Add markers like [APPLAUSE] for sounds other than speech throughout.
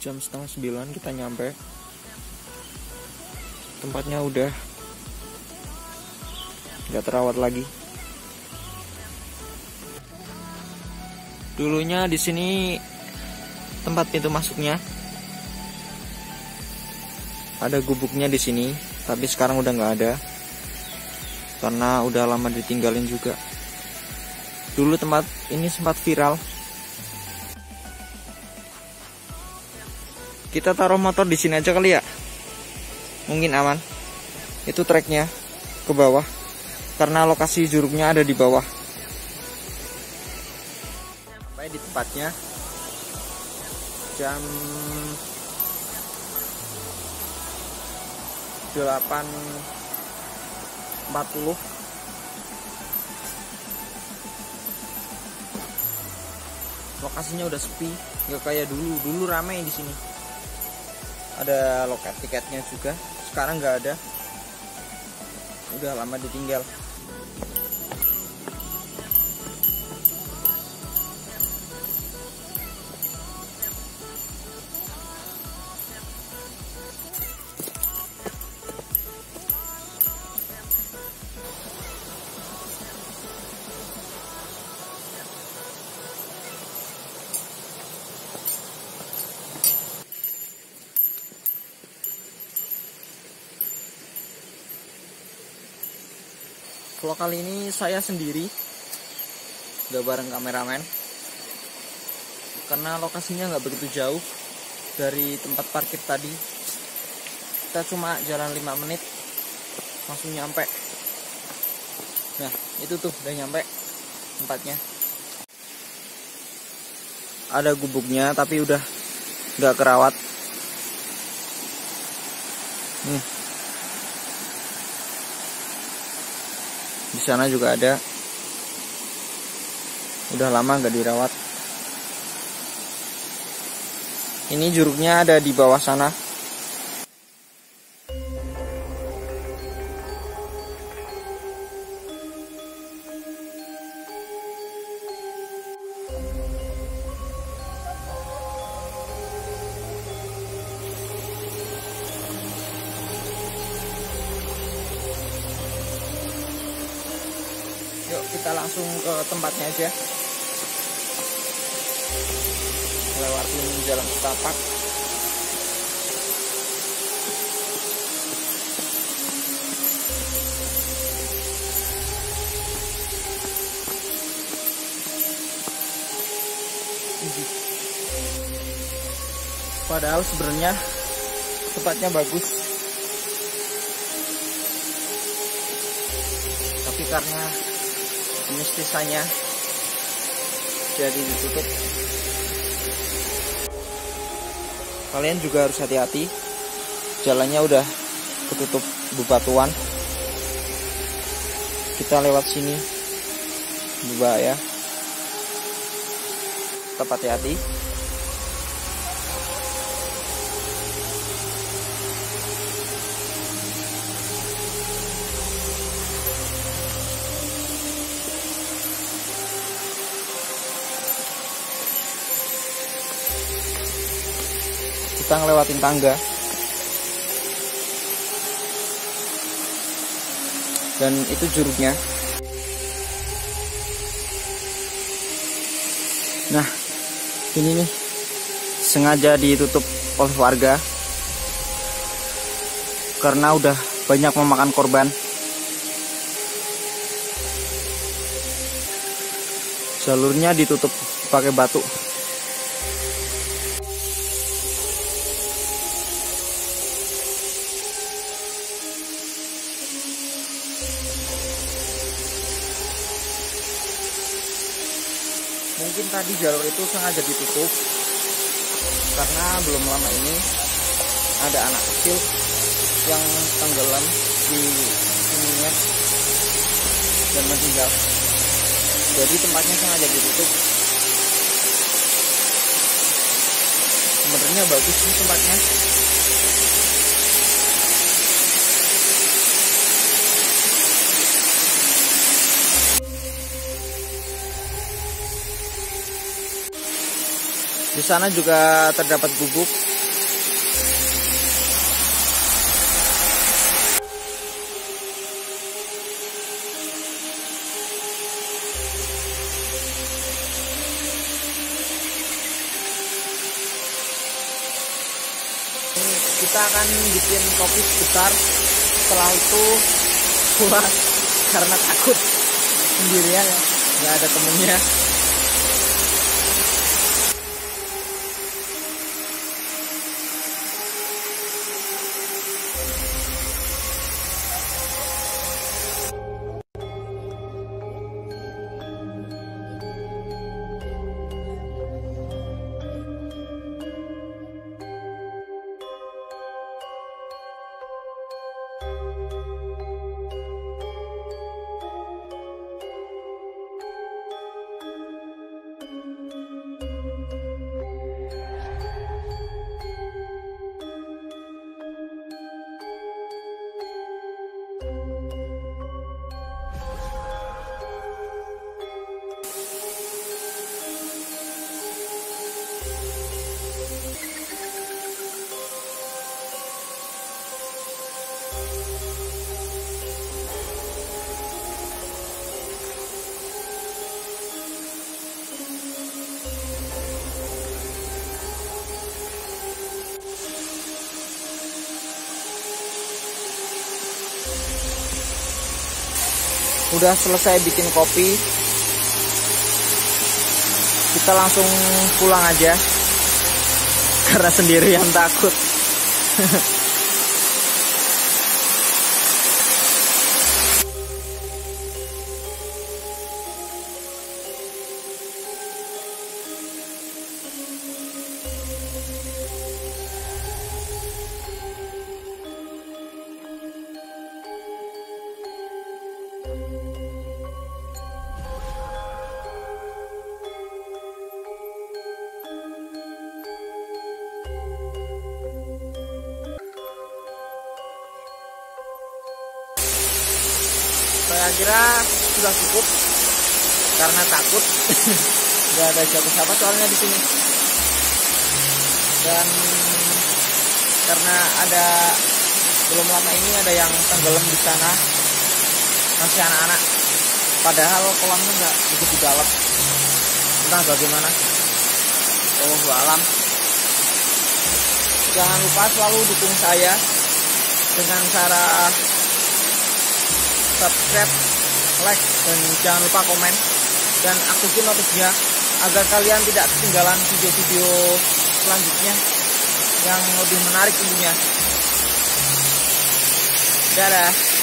jam setengah sembilan kita nyampe. Tempatnya udah nggak terawat lagi. Dulunya di sini tempat pintu masuknya. Ada gubuknya di sini tapi sekarang udah nggak ada. Karena udah lama ditinggalin juga. Dulu tempat ini sempat viral kita taruh motor di sini aja kali ya. Mungkin aman. Itu treknya ke bawah. Karena lokasi juruknya ada di bawah. Sampai di tempatnya. Jam 8.40 lokasinya udah sepi nggak kayak dulu. Dulu ramai di sini ada loket tiketnya juga. Sekarang nggak ada. Udah lama ditinggal Vlog kali ini saya sendiri. Gak bareng kameramen. Karena lokasinya nggak begitu jauh Dari tempat parkir tadi. Kita cuma jalan 5 menit Langsung nyampe. Nah itu tuh udah nyampe Tempatnya. Ada gubuknya tapi udah nggak kerawat. Nih di sana juga ada. Udah lama nggak dirawat. Ini juruknya ada di bawah sana kita langsung ke tempatnya aja. Lewatin jalan setapak. Padahal sebenarnya tempatnya bagus. Tapi karena mistisannya jadi ditutup. Kalian juga harus hati-hati. Jalannya udah ketutup bebatuan. Kita lewat sini. Berbahaya tetap hati-hati kita ngelewatin tangga. Dan itu juruknya nah ini nih. Sengaja ditutup oleh warga. Karena udah banyak memakan korban. Jalurnya ditutup pakai batu mungkin tadi jalur itu sengaja ditutup. Karena belum lama ini ada anak kecil yang tenggelam di ininya dan meninggal. Jadi tempatnya sengaja ditutup. Sebenarnya bagus sih tempatnya Di sana juga terdapat gubuk. Kita akan bikin kopi besar Setelah itu pulang karena takut sendirian ya nggak ada temennya udah selesai bikin kopi. Kita langsung pulang aja. [LAUGHS] Karena sendirian takut [LAUGHS] saya kira sudah cukup. Karena takut. [LAUGHS] Nggak ada siapa-siapa soalnya di sini. Dan karena ada belum lama ini ada yang tenggelam di sana. Masih anak-anak. Padahal kolamnya nggak begitu dalam entah bagaimana. Oh alam. Jangan lupa selalu dukung saya dengan cara subscribe, like, dan jangan lupa komen dan aktifin notifnya agar kalian tidak ketinggalan video-video selanjutnya yang lebih menarik tentunya. Dadah.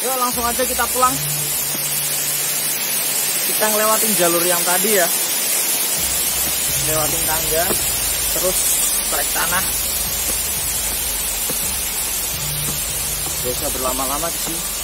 Yuk langsung aja kita pulang. Kita ngelewatin jalur yang tadi ya. Lewatin tangga, terus trek tanah. Gak usah berlama-lama di sini.